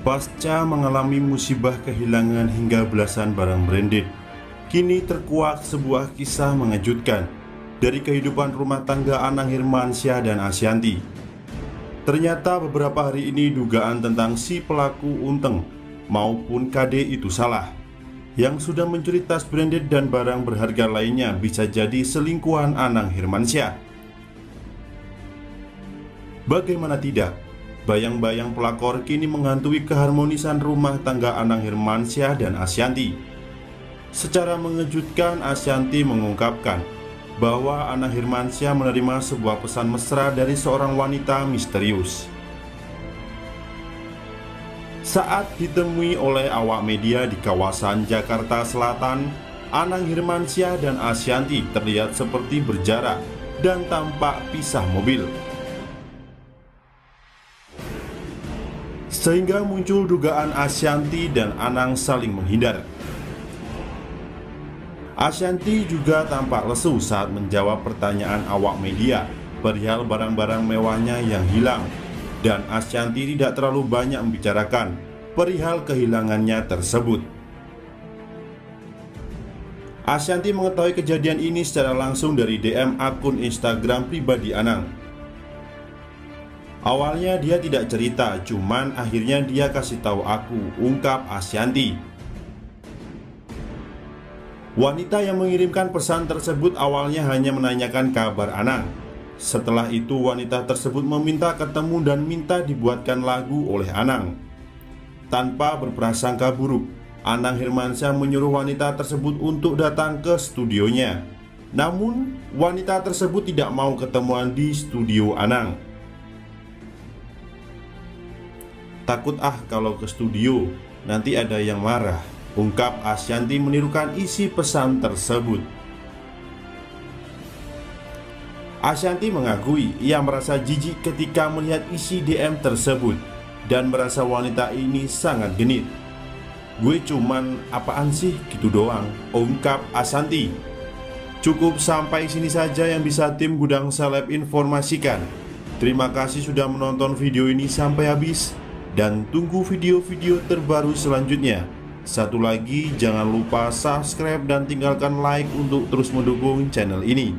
Pasca mengalami musibah kehilangan hingga belasan barang branded Kini terkuak sebuah kisah mengejutkan Dari kehidupan rumah tangga Anang Hirmansyah dan Asyanti. Ternyata beberapa hari ini dugaan tentang si pelaku unteng maupun KD itu salah. Yang sudah mencuri tas branded dan barang berharga lainnya bisa jadi selingkuhan Anang Hirmansyah Bagaimana tidak, Bayang-bayang pelakor kini menghantui keharmonisan rumah tangga Anang Hirmansyah dan Asyanti. Secara mengejutkan, Asyanti mengungkapkan bahwa Anang Hirmansyah menerima sebuah pesan mesra dari seorang wanita misterius. Saat ditemui oleh awak media di kawasan Jakarta Selatan, Anang Hirmansyah dan Asyanti terlihat seperti berjarak dan tampak pisah mobil. Sehingga muncul dugaan Asyanti dan Anang saling menghindar. Asyanti juga tampak lesu saat menjawab pertanyaan awak media Perihal barang-barang mewahnya yang hilang. Dan Asyanti tidak terlalu banyak membicarakan Perihal kehilangannya tersebut. Asyanti mengetahui kejadian ini secara langsung dari DM akun Instagram pribadi Anang Awalnya dia tidak cerita, cuman akhirnya dia kasih tahu aku, ungkap Asyanti. Wanita yang mengirimkan pesan tersebut awalnya hanya menanyakan kabar Anang. Setelah itu wanita tersebut meminta ketemu dan minta dibuatkan lagu oleh Anang. Tanpa berprasangka buruk, Anang Hirmansyah menyuruh wanita tersebut untuk datang ke studionya. Namun, wanita tersebut tidak mau ketemuan di studio Anang. Takut ah kalau ke studio Nanti ada yang marah Ungkap Asyanti menirukan isi pesan tersebut. Asyanti mengakui ia merasa jijik ketika melihat isi DM tersebut Dan merasa wanita ini sangat genit. Gue cuman apaan sih? gitu doang Ungkap Asyanti Cukup sampai sini saja yang bisa tim Gudang Seleb informasikan. Terima kasih sudah menonton video ini sampai habis dan tunggu video-video terbaru selanjutnya. Satu lagi, jangan lupa subscribe dan tinggalkan like untuk terus mendukung channel ini.